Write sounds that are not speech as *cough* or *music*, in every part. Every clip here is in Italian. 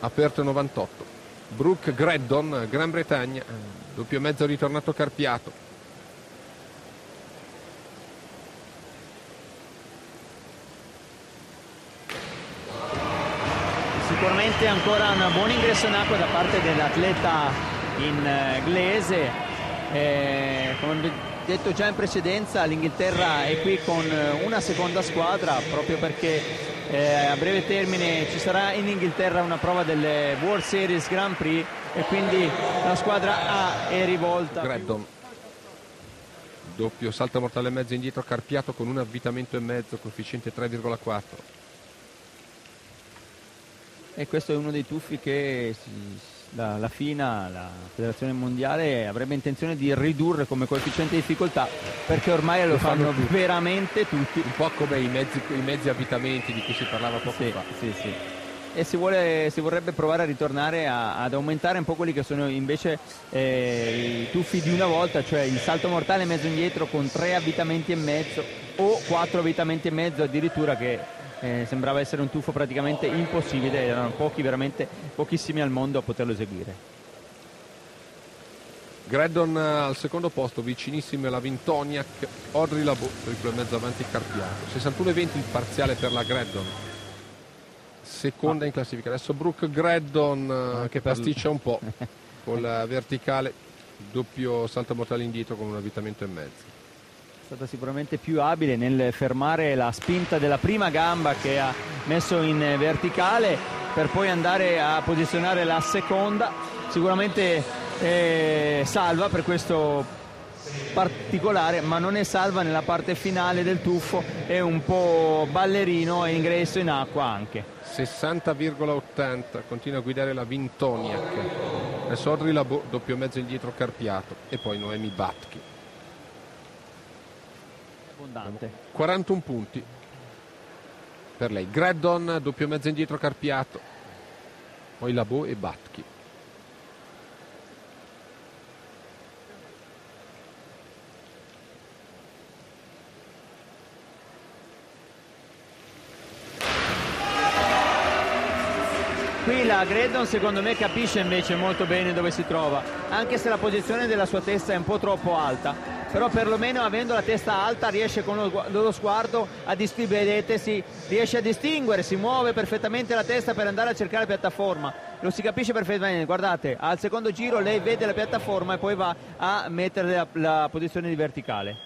aperto 98 Brooke Greddon Gran Bretagna doppio mezzo ritornato Carpiato. Sicuramente ancora un buon ingresso in acqua da parte dell'atleta inglese. Eh, come detto già in precedenza l'Inghilterra è qui con una seconda squadra proprio perché eh, a breve termine ci sarà in Inghilterra una prova delle World Series Grand Prix e quindi la squadra A è rivolta. Greddon doppio salto mortale e mezzo indietro Carpiato con un avvitamento e mezzo coefficiente 3,4 e questo è uno dei tuffi che si, la, la, FINA, la Federazione Mondiale, avrebbe intenzione di ridurre come coefficiente di difficoltà perché ormai lo, lo fanno, fanno veramente tutti. Un po' come i mezzi, i mezzi avvitamenti di cui si parlava poco sì, fa. Sì, sì. E si, vuole, si, vorrebbe provare a ritornare a, ad aumentare un po' quelli che sono invece eh, i tuffi di una volta, cioè il salto mortale mezzo indietro con tre avvitamenti e mezzo o quattro avvitamenti e mezzo addirittura che eh, sembrava essere un tuffo praticamente impossibile, erano pochi, veramente pochissimi al mondo a poterlo eseguire. Greddon al secondo posto, vicinissimo alla Vintoniac, Audrey Labo, per mezzo avanti Carpiato. 61-20 il parziale per la Greddon. Seconda in classifica. Adesso Brooke Greddon che pasticcia un po' *laughs* con la verticale, doppio salto mortale indietro con un avvitamento e mezzo stata sicuramente più abile nel fermare la spinta della prima gamba che ha messo in verticale per poi andare a posizionare la seconda. Sicuramente eh, salva per questo particolare ma non è salva nella parte finale del tuffo. È un po' ballerino e ingresso in acqua anche. 60,80 continua a guidare la Vintoniac adesso Labo doppio mezzo indietro Carpiato e poi Noemi Batchi abbondante. 41 punti per lei. Greddon, doppio mezzo indietro Carpiato, poi Labo e Batchi. Qui la Greddon secondo me capisce invece molto bene dove si trova, anche se la posizione della sua testa è un po' troppo alta però perlomeno avendo la testa alta riesce con lo, sguardo a distinguere, si riesce a distinguere, si muove perfettamente la testa per andare a cercare la piattaforma, lo si capisce perfettamente, guardate, al secondo giro lei vede la piattaforma e poi va a mettere la, la posizione di verticale.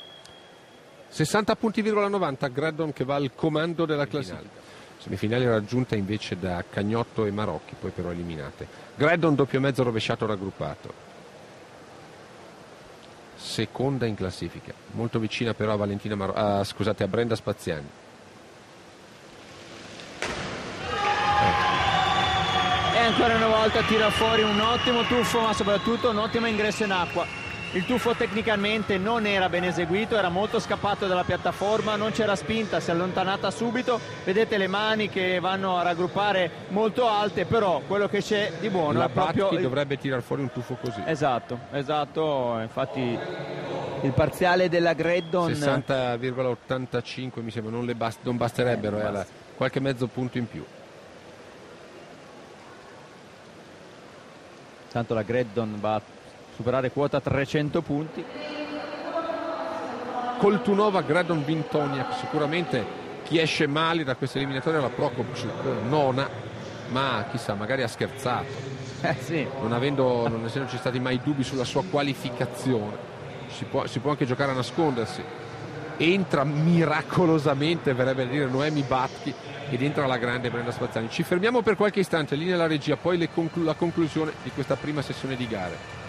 60 punti,90 Graddon che va al comando della classifica. Semifinale raggiunta invece da Cagnotto e Marocchi, poi però eliminate. Graddon doppio mezzo rovesciato raggrupato seconda in classifica, molto vicina però a Maro- ah, scusate, a Brenda Spaziani. E ancora una volta tira fuori un ottimo tuffo, ma soprattutto un ottimo ingresso in acqua. Il tuffo tecnicamente non era ben eseguito, era molto scappato dalla piattaforma, non c'era spinta, si è allontanata subito. Vedete le mani che vanno a raggruppare molto alte, però quello che c'è di buono La è proprio... Batti dovrebbe tirare fuori un tuffo così. Esatto, esatto, infatti il parziale della Greddon 60,85 mi sembra non, bast- non basterebbero eh, basta. qualche mezzo punto in più tanto la Greddon va superare quota 300 punti. Coltunova Greddon Vintoniak sicuramente chi esce male da questa eliminatoria è la Prokopchuk nona ma chissà magari ha scherzato. Eh sì. non, avendo, non essendoci stati mai dubbi sulla sua qualificazione si può, si può anche giocare a nascondersi. Entra miracolosamente verrebbe a dire Noemi Batchi ed entra la grande Brenda Spazzani. Ci fermiamo per qualche istante linea alla regia poi conclu- la conclusione di questa prima sessione di gare